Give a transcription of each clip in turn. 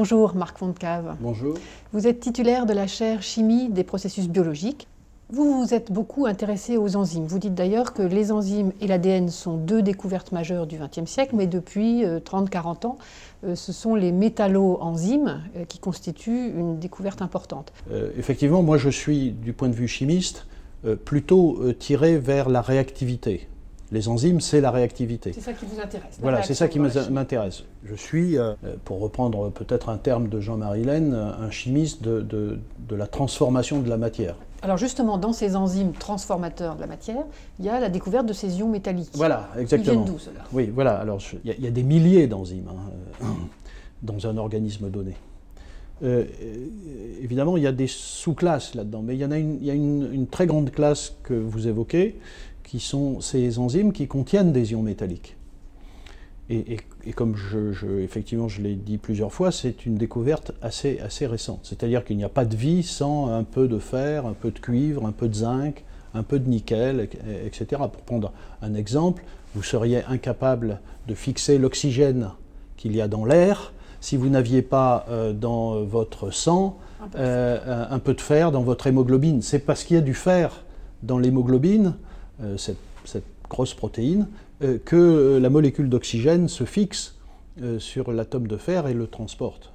Bonjour Marc Fontcave. Bonjour. Vous êtes titulaire de la chaire chimie des processus biologiques. Vous vous êtes beaucoup intéressé aux enzymes. Vous dites d'ailleurs que les enzymes et l'ADN sont deux découvertes majeures du XXe siècle, mais depuis 30-40 euh, ans, euh, ce sont les métallo-enzymes euh, qui constituent une découverte importante. effectivement, moi je suis, du point de vue chimiste, plutôt tiré vers la réactivité. Les enzymes, c'est la réactivité. C'est ça qui vous intéresse. Voilà, c'est ça qui m'intéresse. Je suis, euh, pour reprendre peut-être un terme de Jean-Marie Laine, un chimiste de, de, la transformation de la matière. Alors justement, dans ces enzymes transformateurs de la matière, il y a la découverte de ces ions métalliques. Voilà, exactement. Ils viennent d'où cela Oui, voilà. Alors il y, a des milliers d'enzymes hein, euh, dans un organisme donné. Euh, évidemment, il y a des sous-classes là-dedans, mais il y en a, une, il y a une, une, très grande classe que vous évoquez, qui sont ces enzymes qui contiennent des ions métalliques. Et, comme je, effectivement je l'ai dit plusieurs fois, c'est une découverte assez, assez récente. C'est-à-dire qu'il n'y a pas de vie sans un peu de fer, un peu de cuivre, un peu de zinc, un peu de nickel, etc. Pour prendre un exemple, vous seriez incapable de fixer l'oxygène qu'il y a dans l'air si vous n'aviez pas euh, dans votre sang un peu, euh, un peu, de fer dans votre hémoglobine. C'est parce qu'il y a du fer dans l'hémoglobine euh, cette, grosse protéine, euh, que euh, la molécule d'oxygène se fixe sur l'atome de fer et le transporte.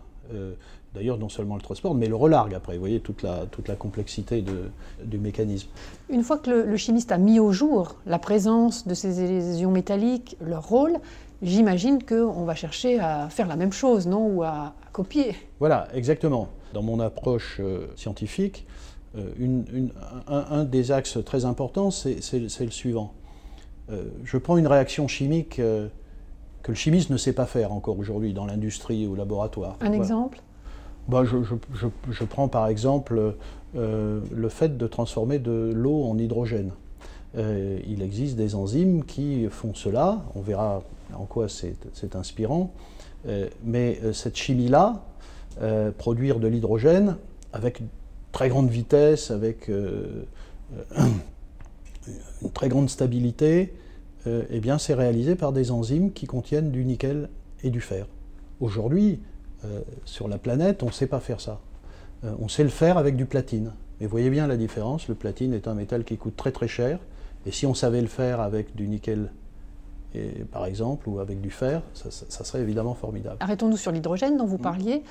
D'ailleurs, non seulement le transporte, mais le relargue après. Vous voyez toute la, toute la complexité de, du mécanisme. Une fois que le, chimiste a mis au jour la présence de ces ions métalliques, leur rôle, j'imagine qu'on va chercher à faire la même chose, non? Ou à, copier. Voilà, exactement. Dans mon approche scientifique, euh, un, des axes très importants, c'est le suivant. Euh, je prends une réaction chimique euh, que le chimiste ne sait pas faire encore aujourd'hui dans l'industrie ou au laboratoire. Un exemple? Bah, je, prends par exemple le fait de transformer de l'eau en hydrogène. il existe des enzymes qui font cela, on verra en quoi c'est inspirant, mais cette chimie-là, produire de l'hydrogène avec très grande vitesse, avec euh, euh, une très grande stabilité, euh, eh bien c'est réalisé par des enzymes qui contiennent du nickel et du fer. Aujourd'hui, sur la planète, on ne sait pas faire ça. on sait le faire avec du platine. Mais voyez bien la différence, le platine est un métal qui coûte très très cher, et si on savait le faire avec du nickel par exemple, ou avec du fer, ça, ça serait évidemment formidable. Arrêtons-nous sur l'hydrogène dont vous mm. parliez.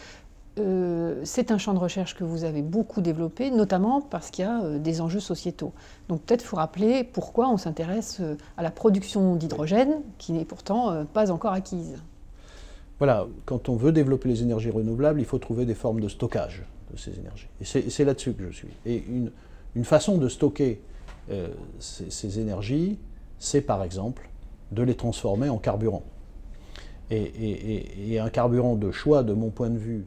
Euh, c'est un champ de recherche que vous avez beaucoup développé, notamment parce qu'il y a euh, des enjeux sociétaux. Donc peut-être faut rappeler pourquoi on s'intéresse euh, à la production d'hydrogène, qui n'est pourtant pas encore acquise. Voilà, quand on veut développer les énergies renouvelables, il faut trouver des formes de stockage de ces énergies. Et c'est là-dessus que je suis. Et une, façon de stocker ces, énergies, c'est par exemple de les transformer en carburant. et, un carburant de choix, de mon point de vue,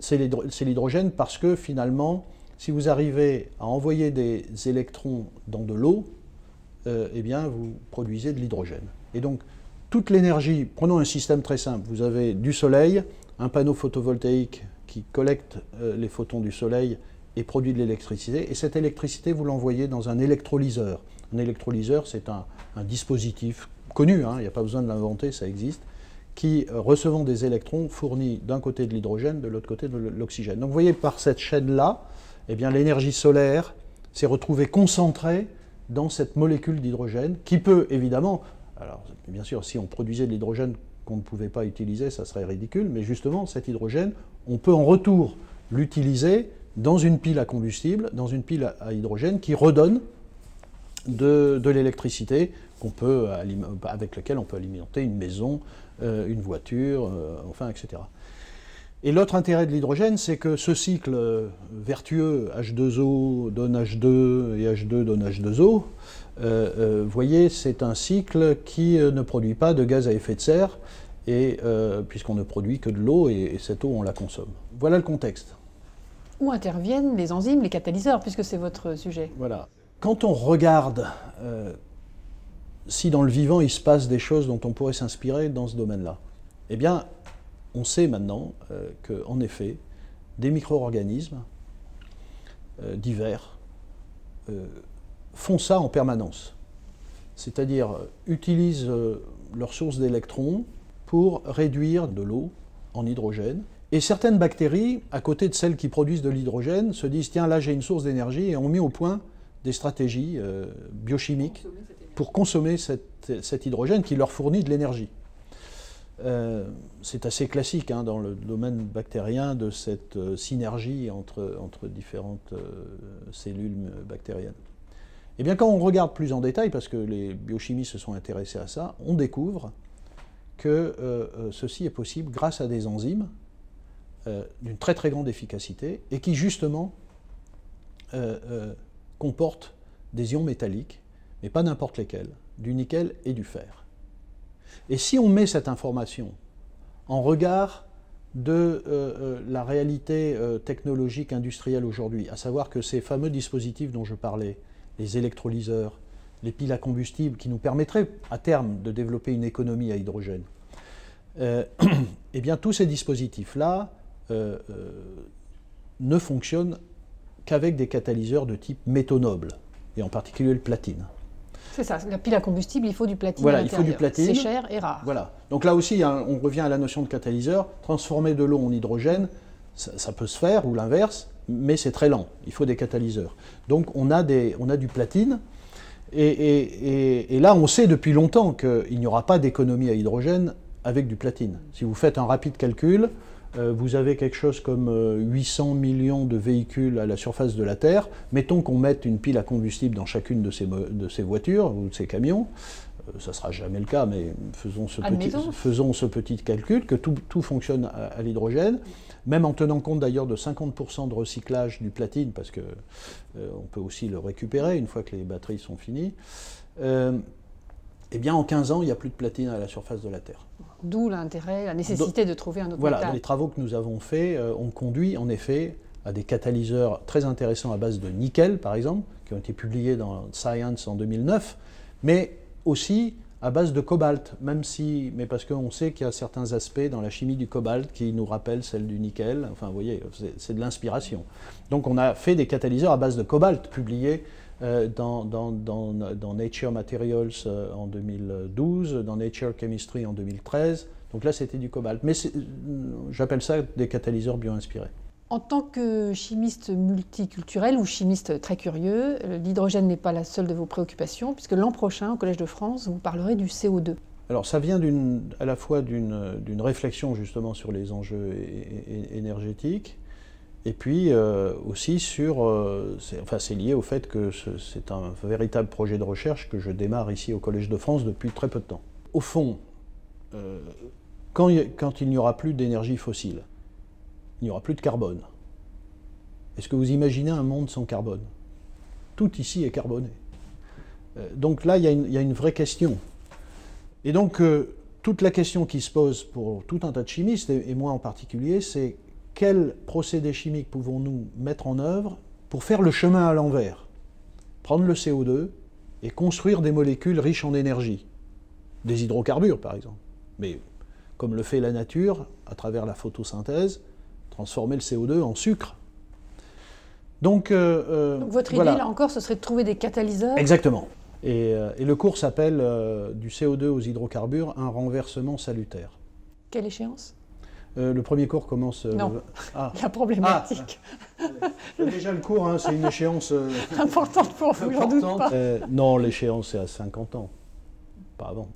c'est l'hydrogène parce que finalement, si vous arrivez à envoyer des électrons dans de l'eau, euh, eh bien, vous produisez de l'hydrogène. Et donc, toute l'énergie, prenons un système très simple, vous avez du soleil, un panneau photovoltaïque qui collecte euh, les photons du soleil et produit de l'électricité, et cette électricité, vous l'envoyez dans un électrolyseur. Un électrolyseur, c'est un, dispositif connu, hein, il n'y a pas besoin de l'inventer, ça existe, qui, euh, recevant des électrons, fournit d'un côté de l'hydrogène, de l'autre côté de l'oxygène. Donc vous voyez, par cette chaîne-là, eh l'énergie solaire s'est retrouvée concentrée dans cette molécule d'hydrogène, qui peut évidemment, alors bien sûr, si on produisait de l'hydrogène qu'on ne pouvait pas utiliser, ça serait ridicule, mais justement, cet hydrogène, on peut en retour l'utiliser dans une pile à combustible, dans une pile à hydrogène qui redonne de, de l'électricité qu'on peut, avec laquelle on peut alimenter une maison, euh, une voiture, euh, enfin, etc. Et l'autre intérêt de l'hydrogène, c'est que ce cycle euh, vertueux H2O donne H2 et H2 donne H2O, vous voyez, c'est un cycle qui ne produit pas de gaz à effet de serre, et puisqu'on ne produit que de l'eau, et, et, cette eau, on la consomme. Voilà le contexte. Où interviennent les enzymes, les catalyseurs, puisque c'est votre sujet? Voilà. Quand on regarde si dans le vivant il se passe des choses dont on pourrait s'inspirer dans ce domaine-là Eh bien, on sait maintenant euh, qu'en effet, des micro-organismes euh, divers euh, font ça en permanence. C'est-à-dire utilisent leurs sources d'électrons pour réduire de l'eau en hydrogène. Et certaines bactéries, à côté de celles qui produisent de l'hydrogène, se disent tiens, là j'ai une source d'énergie et ont mis au point des stratégies euh, biochimiques pour consommer cet hydrogène qui leur fournit de l'énergie. Euh, c'est assez classique hein, dans le domaine bactérien de cette euh, synergie entre, entre différentes cellules bactériennes. Et eh bien quand on regarde plus en détail, parce que les biochimistes se sont intéressés à ça, on découvre que ceci est possible grâce à des enzymes d'une très très grande efficacité et qui justement euh, euh, comporte des ions métalliques, mais pas n'importe lesquels, du nickel et du fer. Et si on met cette information en regard de la réalité technologique industrielle aujourd'hui, à savoir que ces fameux dispositifs dont je parlais, les électrolyseurs, les piles à combustible qui nous permettraient à terme de développer une économie à hydrogène, eh bien tous ces dispositifs-là euh, euh, ne fonctionne qu'avec des catalyseurs de type métaux nobles, et en particulier le platine. C'est ça, la pile à combustible, il faut du platine. Voilà, il faut du platine. C'est cher et rare. Voilà. Donc là aussi, on revient à la notion de catalyseur. Transformer de l'eau en hydrogène, ça, peut se faire, ou l'inverse, mais c'est très lent. Il faut des catalyseurs. Donc on a, des, on a du platine. Et, et là, on sait depuis longtemps qu'il n'y aura pas d'économie à hydrogène avec du platine. Si vous faites un rapide calcul, vous avez quelque chose comme 800 euh, millions de véhicules à la surface de la Terre. Mettons qu'on mette une pile à combustible dans chacune de ces, de ces voitures ou de ces camions. Euh, ça ne sera jamais le cas, mais faisons ce, petit, faisons ce petit, calcul, que tout, tout fonctionne à, l'hydrogène, même en tenant compte d'ailleurs de 50% de recyclage du platine, parce qu'on on peut aussi le récupérer une fois que les batteries sont finies eh bien en 15 ans, il n'y a plus de platine à la surface de la Terre. D'où l'intérêt, la nécessité de trouver un autre voilà, les travaux que nous avons faits euh, ont conduit en effet à des catalyseurs très intéressants à base de nickel, par exemple, qui ont été publiés dans Science en 2009, mais aussi à base de cobalt, même si, mais parce qu'on sait qu'il y a certains aspects dans la chimie du cobalt qui nous rappellent celle du nickel. Enfin, vous voyez, c'est de l'inspiration. Donc, on a fait des catalyseurs à base de cobalt publiés euh, dans, dans, dans, Nature Materials euh, en 2012, dans Nature Chemistry en 2013. Donc là, c'était du cobalt. Mais j'appelle ça des catalyseurs bio-inspirés. En tant que chimiste multiculturel ou chimiste très curieux, euh, l'hydrogène n'est pas la seule de vos préoccupations, puisque l'an prochain, au Collège de France, vous parlerez du CO2. Alors ça vient à la fois d'une réflexion justement sur les enjeux énergétiques, et puis euh, aussi sur, euh, enfin c'est lié au fait que c'est un véritable projet de recherche que je démarre ici au Collège de France depuis très peu de temps. Au fond, euh, quand, il n'y aura plus d'énergie fossile, il n'y aura plus de carbone. Est-ce que vous imaginez un monde sans carbone? Tout ici est carboné. donc là, il y, a une vraie question. Et donc, toute la question qui se pose pour tout un tas de chimistes, et moi en particulier, c'est quels procédés chimiques pouvons-nous mettre en œuvre pour faire le chemin à l'envers Prendre le CO2 et construire des molécules riches en énergie. Des hydrocarbures, par exemple. Mais comme le fait la nature, à travers la photosynthèse, transformer le CO2 en sucre. Donc, euh, euh, votre idée, là encore, ce serait de trouver des catalyseurs Exactement. Et, euh, le cours s'appelle Du CO2 aux hydrocarbures, un renversement salutaire. Quelle échéance? Euh, le premier cours commence. Euh, non, ah. la problématique. Ah. déjà le cours, hein, c'est une échéance. Euh, importante pour vous, j'en doute pas. non, l'échéance, c'est à 50 ans, pas avant.